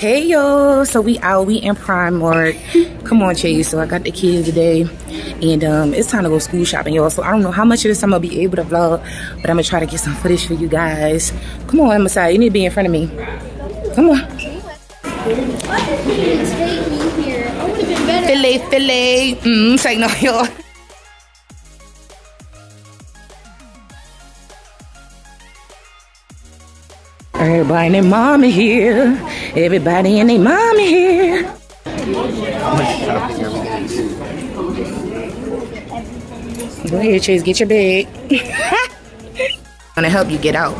Hey y'all, so we out, we in Primark. Come on, Chase. So I got the kids today, and um, it's time to go school shopping, y'all. So I don't know how much of this I'm gonna be able to vlog, but I'm gonna try to get some footage for you guys. Come on, Messiah, you need to be in front of me. Come on. Filet, filet. Mmm, say no, y'all. Everybody and their mama here. Everybody and their mama here. Go ahead, Chase, get your bag. I'm Gonna help you get out.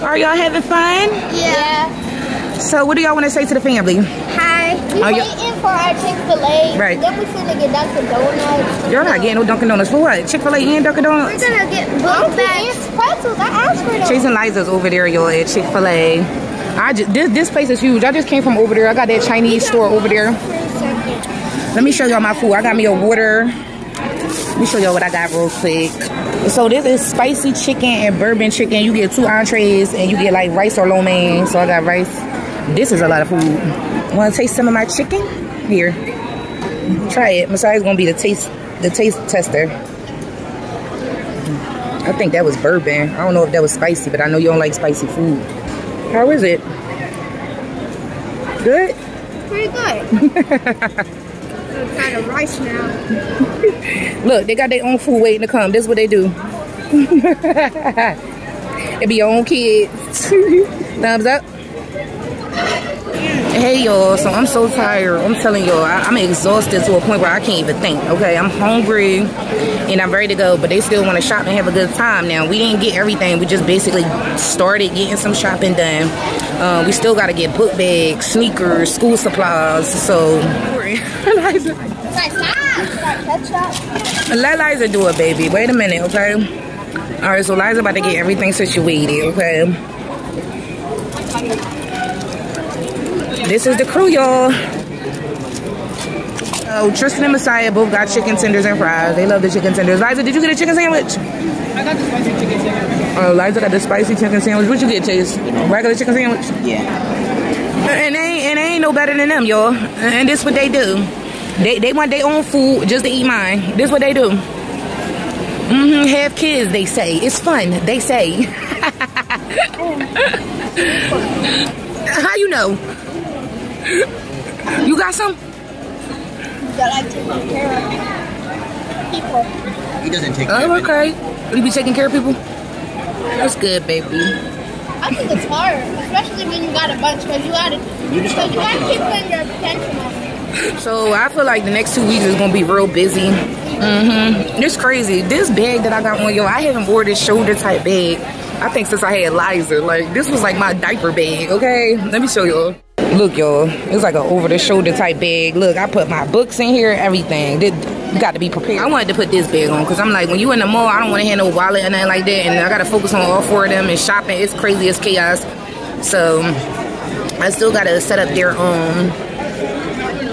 Are y'all having fun? Yeah. So what do y'all want to say to the family? Hi. We Are for our Chick-fil-A. Right. Then we finna get Dunkin' Donuts. Y'all not getting no Dunkin' Donuts for what? Chick-fil-A and Dunkin' Donuts? We're gonna get book bags. and pretzels. I asked for them. Chase and Liza's over there, y'all, at Chick-fil-A. I just, this, this place is huge. I just came from over there. I got that Chinese store over there. For a second. Let me show y'all my food. I got me a water. Let me show y'all what I got real quick. So this is spicy chicken and bourbon chicken. You get two entrees and you get like rice or lo mein. So I got rice. This is a lot of food. Want to taste some of my chicken? Here. Try it. Messiah's gonna be the taste the taste tester. I think that was bourbon. I don't know if that was spicy, but I know you don't like spicy food. How is it? Good? Pretty good. I'm kind of rice now. Look, they got their own food waiting to come. This is what they do. it be your own kids. Thumbs up. Hey y'all, so I'm so tired. I'm telling y'all, I'm exhausted to a point where I can't even think. Okay, I'm hungry and I'm ready to go, but they still want to shop and have a good time. Now we didn't get everything. We just basically started getting some shopping done. Uh, we still got to get book bags, sneakers, school supplies. So, Eliza, Like that. Like ketchup. let Liza do it, baby. Wait a minute, okay? All right, so Liza about to get everything situated, okay? This is the crew, y'all. Oh, Tristan and Messiah both got chicken tenders and fries. They love the chicken tenders. Liza, did you get a chicken sandwich? I got the spicy chicken sandwich. Oh, Liza got the spicy chicken sandwich. What you get, Chase? Regular chicken sandwich? Yeah. And they, ain't- and they ain't no better than them, y'all. And this what they do. They they want their own food just to eat mine. This what they do. Mm-hmm. Have kids, they say. It's fun, they say. How you know? You got some? That like taking care of people. He doesn't take care Oh, of it. okay. You be taking care of people? That's good, baby. I think it's hard, especially when you got a bunch, because you gotta, You just you gotta talk keep putting your attention on it. So I feel like the next two weeks is gonna be real busy. Mm-hmm. It's crazy. This bag that I got on, yo, I haven't wore this shoulder type bag. I think since I had Liza, like this was like my diaper bag. Okay, let me show y'all. Look, y'all, it's like an over the shoulder type bag. Look, I put my books in here, everything. Did you got to be prepared. I wanted to put this bag on because I'm like, when you in the mall, I don't want to have no wallet or nothing like that, and I gotta focus on all four of them and shopping. It's crazy, it's chaos. So I still gotta set up their um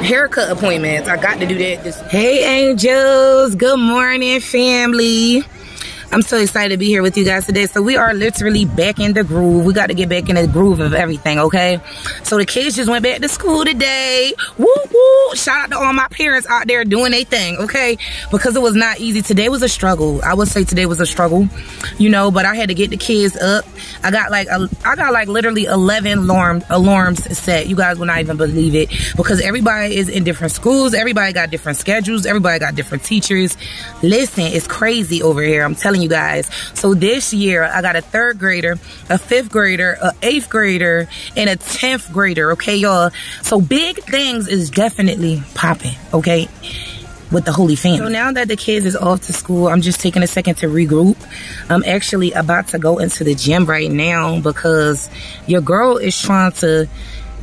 haircut appointments. I got to do that. This- hey, angels. Good morning, family. I'm so excited to be here with you guys today. So we are literally back in the groove. We got to get back in the groove of everything, okay? So the kids just went back to school today. Woo woo! Shout out to all my parents out there doing their thing, okay? Because it was not easy. Today was a struggle. I would say today was a struggle, you know. But I had to get the kids up. I got like a, I got like literally 11 alarm alarms set. You guys will not even believe it because everybody is in different schools. Everybody got different schedules. Everybody got different teachers. Listen, it's crazy over here. I'm telling you guys. So this year I got a third grader, a fifth grader, a eighth grader, and a tenth grader. Okay, y'all. So big things is definitely popping. Okay with the Holy Family. So now that the kids is off to school, I'm just taking a second to regroup. I'm actually about to go into the gym right now because your girl is trying to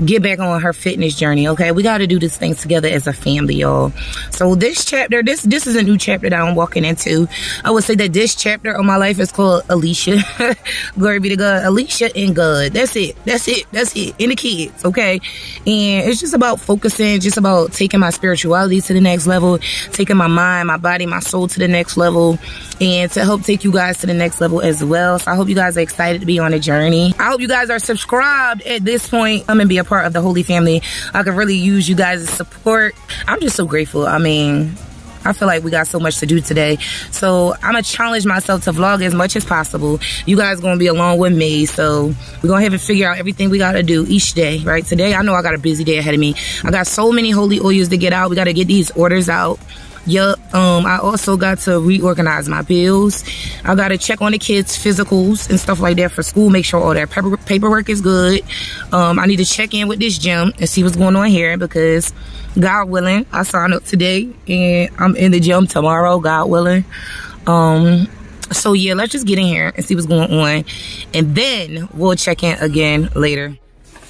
get back on her fitness journey. Okay, we got to do this thing together as a family, y'all. So this chapter, this this is a new chapter that I'm walking into. I would say that this chapter of my life is called Alicia. Glory be to God, Alicia and God. That's it. That's it. That's it. And the kids. Okay, and it's just about focusing, just about taking my spirituality to the next level, taking my mind, my body, my soul to the next level, and to help take you guys to the next level as well. So I hope you guys are excited to be on a journey. I hope you guys are subscribed at this point. I'm gonna be a part of the Holy Family. I could really use you guys' support. I'm just so grateful. I mean, I feel like we got so much to do today. So I'm gonna challenge myself to vlog as much as possible. You guys gonna be along with me. So we're gonna have to figure out everything we gotta do each day, right? Today, I know I got a busy day ahead of me. I got so many holy oils to get out. We gotta get these orders out. Yup. Um, I also got to reorganize my bills. I got to check on the kids' physicals and stuff like that for school. Make sure all their paper paperwork is good. Um, I need to check in with this gym and see what's going on here because God willing, I signed up today and I'm in the gym tomorrow, God willing. Um, so yeah, let's just get in here and see what's going on. And then we'll check in again later.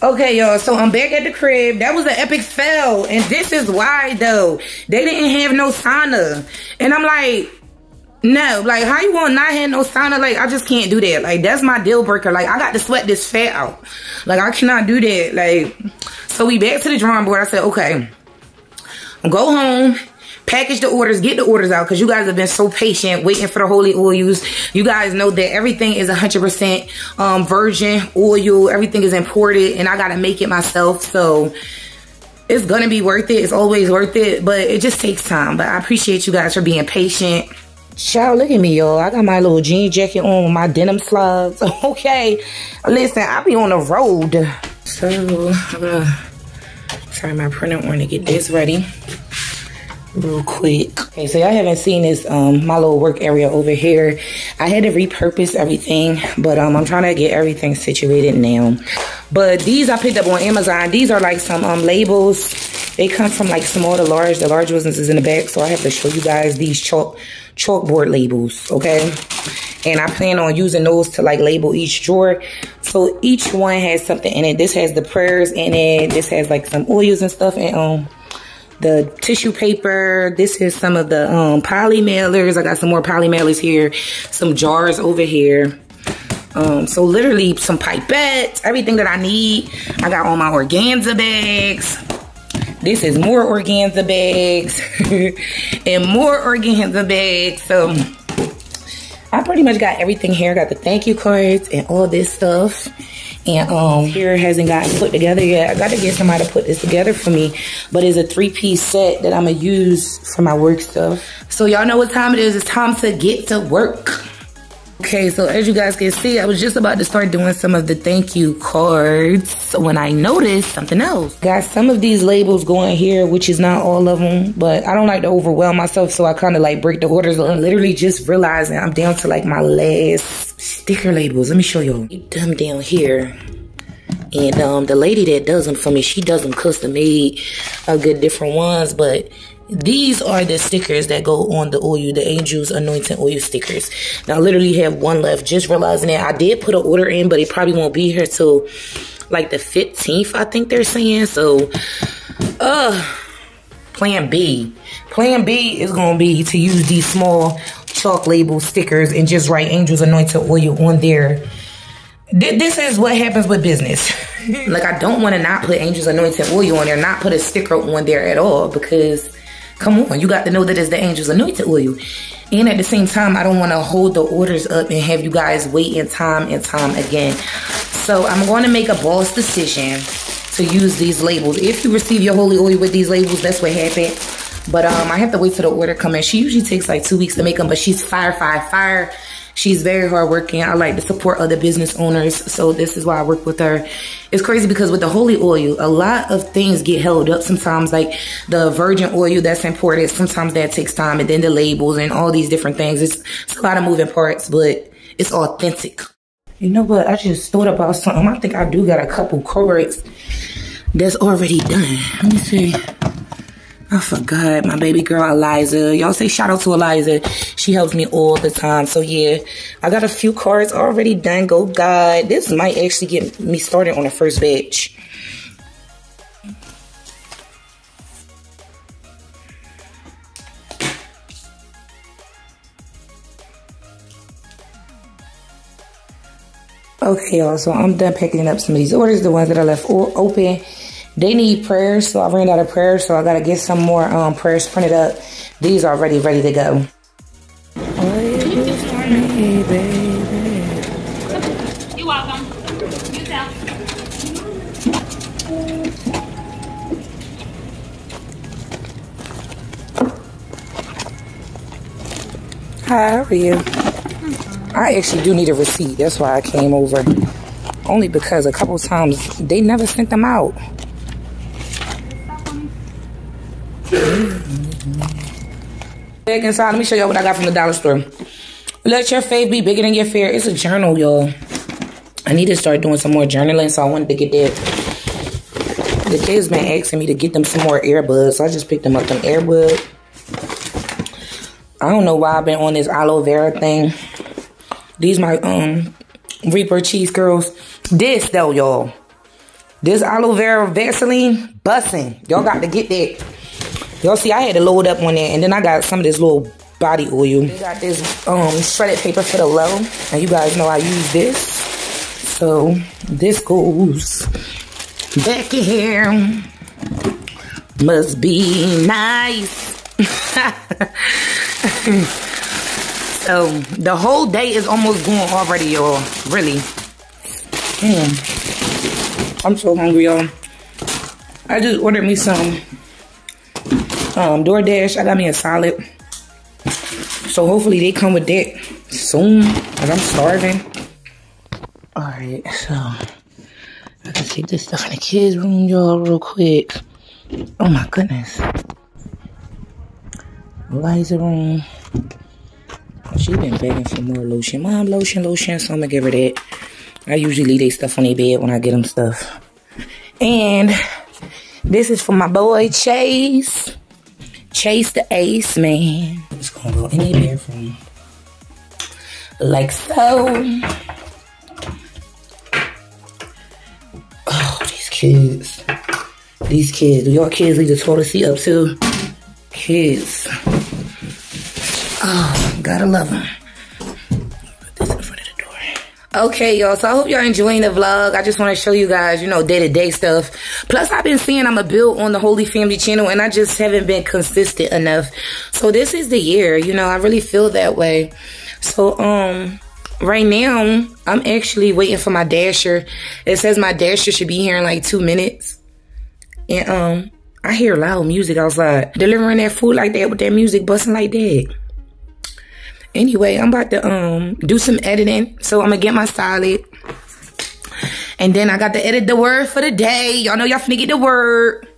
Okay, y'all, so I'm back at the crib. That was an epic fail. And this is why, though. They didn't have no sauna. And I'm like, no, like, how you want not have no sauna? Like, I just can't do that. Like, that's my deal breaker. Like, I got to sweat this fat out. Like, I cannot do that. Like, so we back to the drawing board. I said, okay, go home package the orders, get the orders out because you guys have been so patient waiting for the holy oils. You guys know that everything is 100% um, virgin oil. Everything is imported and I got to make it myself. So it's going to be worth it. It's always worth it, but it just takes time. But I appreciate you guys for being patient. Child, look at me, y'all. I got my little jean jacket on with my denim slides. okay. Listen, I'll be on the road. So, I'm gonna try my printer on to get this ready real quick. Okay, so y'all haven't seen this, um, my little work area over here. I had to repurpose everything, but um, I'm trying to get everything situated now. But these I picked up on Amazon. These are like some um, labels. They come from like small to large. The large ones is in the back, so I have to show you guys these chalk chalkboard labels, okay? And I plan on using those to like label each drawer. So each one has something in it. This has the prayers in it. This has like some oils and stuff and um the tissue paper. This is some of the um, poly mailers. I got some more poly mailers here. Some jars over here. Um, so literally some pipettes, everything that I need. I got all my organza bags. This is more organza bags and more organza bags. So I pretty much got everything here. Got the thank you cards and all this stuff and um here hasn't gotten put together yet. I got to get somebody to put this together for me, but it's a three-piece set that I'm gonna use for my work stuff. So y'all know what time it is. It's time to get to work. Okay, so as you guys can see, I was just about to start doing some of the thank you cards when I noticed something else. Got some of these labels going here, which is not all of them, but I don't like to overwhelm myself, so I kind of like break the orders. I'm literally just realizing I'm down to like my last sticker labels. Let me show y'all. Them down here. And um, the lady that does them for me, she does them custom made. I get different ones, but these are the stickers that go on the oil, the Angels Anointing Oil stickers. Now, I literally have one left. Just realizing that I did put an order in, but it probably won't be here till like the 15th, I think they're saying. So, uh, plan B. Plan B is going to be to use these small chalk label stickers and just write Angels Anointed Oil on there. This is what happens with business. like, I don't want to not put Angels Anointed Oil on there, not put a sticker on there at all because Come on, you got to know that it's the angel's anointed oil. And at the same time, I don't want to hold the orders up and have you guys wait in time and time again. So I'm going to make a boss decision to use these labels. If you receive your holy oil with these labels, that's what happened. But um, I have to wait till the order come in. She usually takes like two weeks to make them, but she's fire, fire, fire. She's very hardworking. I like to support other business owners. So this is why I work with her. It's crazy because with the holy oil, a lot of things get held up sometimes, like the virgin oil that's imported. Sometimes that takes time and then the labels and all these different things. It's, it's a lot of moving parts, but it's authentic. You know what? I just thought about something. I think I do got a couple cords that's already done. Let me see. I forgot my baby girl Eliza. Y'all say shout out to Eliza. She helps me all the time. So yeah, I got a few cards already done. Go God. This might actually get me started on the first batch. Okay, y'all, so I'm done packing up some of these orders, the ones that I left open. They need prayers, so I ran out of prayers, so I gotta get some more um, prayers printed up. These are ready, ready to go. You're welcome. You. Hi, how are you? I actually do need a receipt. That's why I came over. Only because a couple times they never sent them out. Back inside, let me show y'all what I got from the dollar store. Let your faith be bigger than your fear. It's a journal, y'all. I need to start doing some more journaling, so I wanted to get that. The kids been asking me to get them some more earbuds, so I just picked them up some earbuds. I don't know why I've been on this aloe vera thing. These my um Reaper cheese curls. This though, y'all. This aloe vera Vaseline bussing. Y'all got to get that. Y'all see, I had to load up on that, and then I got some of this little body oil. We got this um shredded paper for the low, and you guys know I use this. So this goes back in here. Must be nice. so the whole day is almost gone already, y'all. Really. Mm. I'm so hungry, y'all. I just ordered me some um, DoorDash. I got me a salad. So hopefully they come with that soon. Cause I'm starving. Alright, so I can take this stuff in the kids' room, y'all, real quick. Oh my goodness. Liza room. She been begging for more lotion. Mom, lotion, lotion. So I'm gonna give her that. I usually leave they stuff on their bed when I get them stuff. And this is for my boy Chase. Chase the Ace Man. I'm just gonna go in the bathroom. Like so. Oh, these kids. These kids. Do your kids leave the toilet seat up too? Kids. Oh, gotta love them. Okay, y'all. So I hope y'all enjoying the vlog. I just want to show you guys, you know, day-to-day stuff. Plus, I've been seeing I'm a build on the Holy Family channel, and I just haven't been consistent enough. So this is the year, you know, I really feel that way. So, um, right now, I'm actually waiting for my dasher. It says my dasher should be here in like two minutes. And, um, I hear loud music outside. Delivering that food like that with that music busting like that. Anyway, I'm about to um do some editing. So I'm gonna get my salad. And then I got to edit the word for the day. Y'all know y'all finna get the word.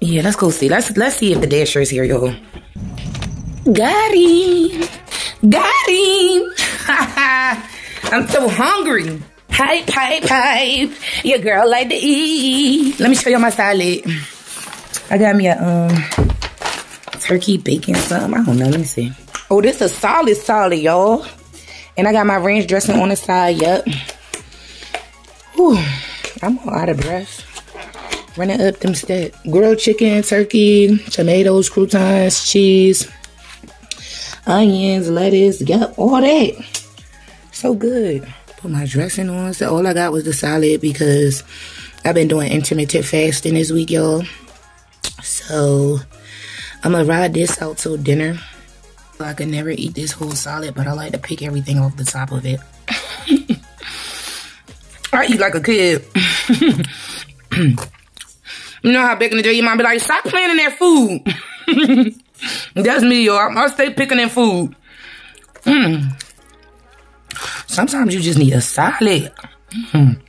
Yeah, let's go see. Let's let's see if the dasher is here, y'all. Got him. Got him. I'm so hungry. Hype, hype, hype. Your girl like to eat. Let me show y'all my salad. I got me a um turkey bacon something. I don't know. Let me see. Oh, this is solid, solid, y'all. And I got my ranch dressing on the side. Yep. Whew. I'm all out of breath. Running up them steps. Grilled chicken, turkey, tomatoes, croutons, cheese, onions, lettuce. Yep, all that. So good. Put my dressing on. So all I got was the salad because I've been doing intermittent fasting this week, y'all. So I'm gonna ride this out till dinner. I could never eat this whole salad, but I like to pick everything off the top of it. I eat like a kid. you know how back in the day your mom be like, stop playing in that food. That's me, y'all. I stay picking that food. Mm. Sometimes you just need a salad. Mm.